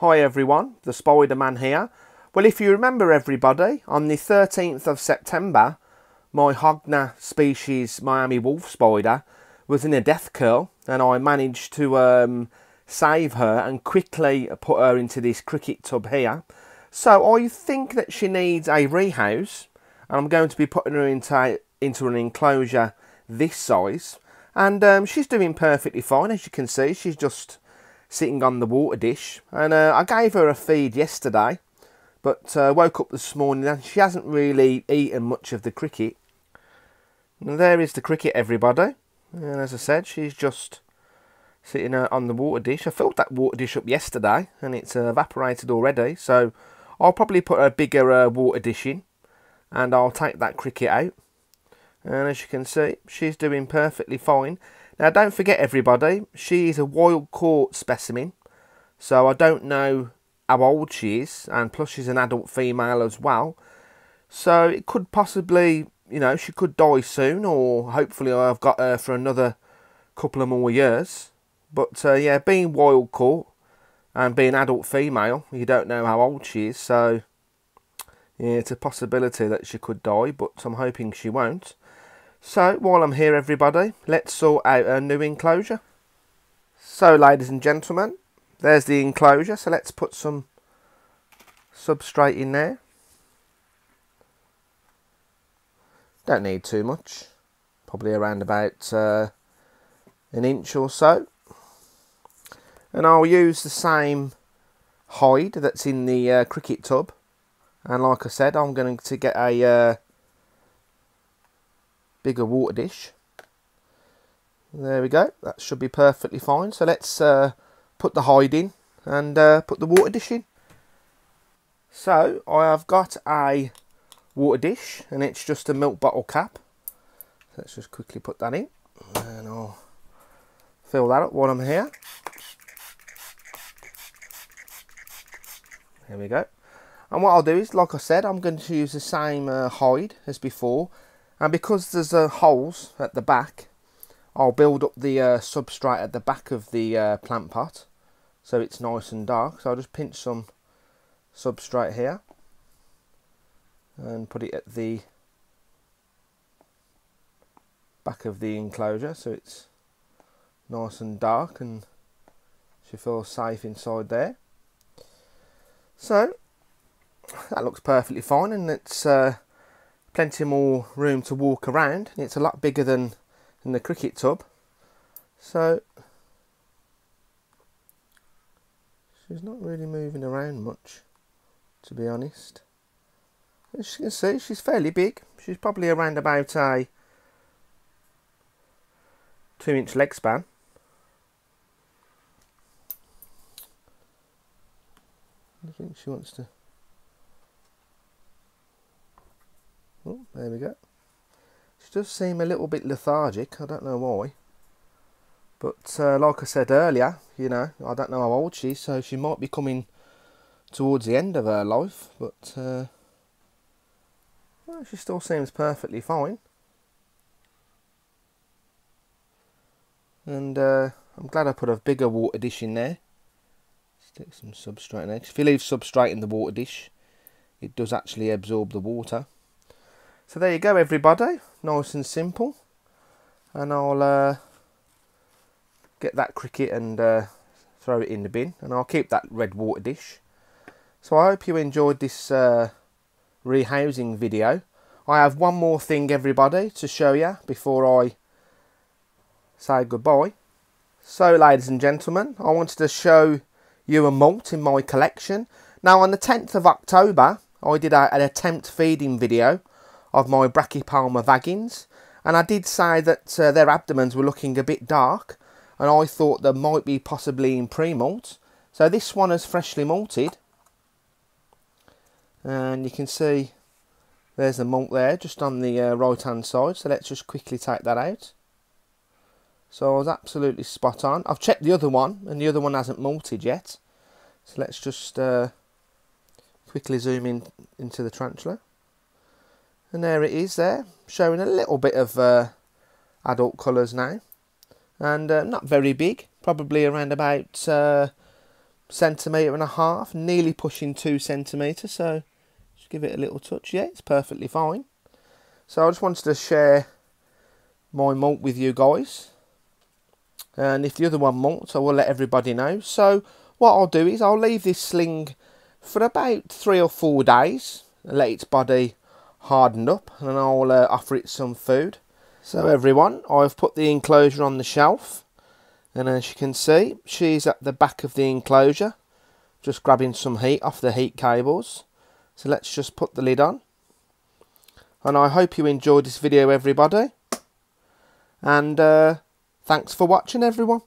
Hi everyone, the Spider-Man here. Well, if you remember everybody, on the 13th of September, my Hogna species Miami wolf spider was in a death curl and I managed to um, save her and quickly put her into this cricket tub here. So I think that she needs a rehouse and I'm going to be putting her into, into an enclosure this size. And um, she's doing perfectly fine, as you can see. She's just sitting on the water dish. And uh, I gave her a feed yesterday, but uh, woke up this morning and she hasn't really eaten much of the cricket. And there is the cricket, everybody. And as I said, she's just sitting uh, on the water dish. I filled that water dish up yesterday and it's uh, evaporated already. So I'll probably put a bigger uh, water dish in and I'll take that cricket out. And as you can see, she's doing perfectly fine. Now don't forget everybody, she is a wild caught specimen. So I don't know how old she is and plus she's an adult female as well. So it could possibly, you know, she could die soon or hopefully I've got her for another couple of more years. But uh, yeah, being wild caught and being adult female, you don't know how old she is. So yeah, it's a possibility that she could die, but I'm hoping she won't. So, while I'm here everybody, let's sort out a new enclosure. So, ladies and gentlemen, there's the enclosure. So let's put some substrate in there. Don't need too much. Probably around about uh, an inch or so. And I'll use the same hide that's in the uh, cricket tub. And like I said, I'm going to get a uh, bigger water dish. There we go. That should be perfectly fine. So let's uh, put the hide in and uh, put the water dish in. So I have got a water dish and it's just a milk bottle cap. Let's just quickly put that in and I'll fill that up while I'm here. There we go. And what I'll do is, like I said, I'm going to use the same uh, hide as before and because there's uh, holes at the back I'll build up the uh, substrate at the back of the uh, plant pot so it's nice and dark. So I'll just pinch some substrate here and put it at the back of the enclosure so it's nice and dark and she feels safe inside there. So that looks perfectly fine and it's uh, plenty more room to walk around. It's a lot bigger than, than the cricket tub. So she's not really moving around much, to be honest. As you can see, she's fairly big. She's probably around about a two inch leg span. I think she wants to there we go. She does seem a little bit lethargic. I don't know why. But uh, like I said earlier, you know, I don't know how old she is, so she might be coming towards the end of her life. But uh, well, she still seems perfectly fine. And uh, I'm glad I put a bigger water dish in there. Stick some substrate in there. If you leave substrate in the water dish, it does actually absorb the water. So there you go everybody, nice and simple. And I'll uh, get that cricket and uh, throw it in the bin. And I'll keep that red water dish. So I hope you enjoyed this uh, rehousing video. I have one more thing everybody to show you before I say goodbye. So ladies and gentlemen, I wanted to show you a molt in my collection. Now on the 10th of October, I did a, an attempt feeding video of my Brachypelma vagans and I did say that uh, their abdomens were looking a bit dark and I thought there might be possibly in pre-molt. So this one is freshly molted and you can see there's the molt there just on the uh, right hand side so let's just quickly take that out. So I was absolutely spot on. I've checked the other one and the other one hasn't molted yet. So let's just uh, quickly zoom in into the tarantula and there it is there showing a little bit of uh, adult colours now and uh, not very big probably around about uh, centimetre and a half, nearly pushing two centimetres. So just give it a little touch. Yeah, it's perfectly fine. So I just wanted to share my molt with you guys. And if the other one molts, I will let everybody know. So what I'll do is I'll leave this sling for about three or four days. Let its body harden up and I'll uh, offer it some food. So everyone, I've put the enclosure on the shelf. And as you can see, she's at the back of the enclosure. Just grabbing some heat off the heat cables. So let's just put the lid on. And I hope you enjoyed this video everybody. And uh, thanks for watching everyone.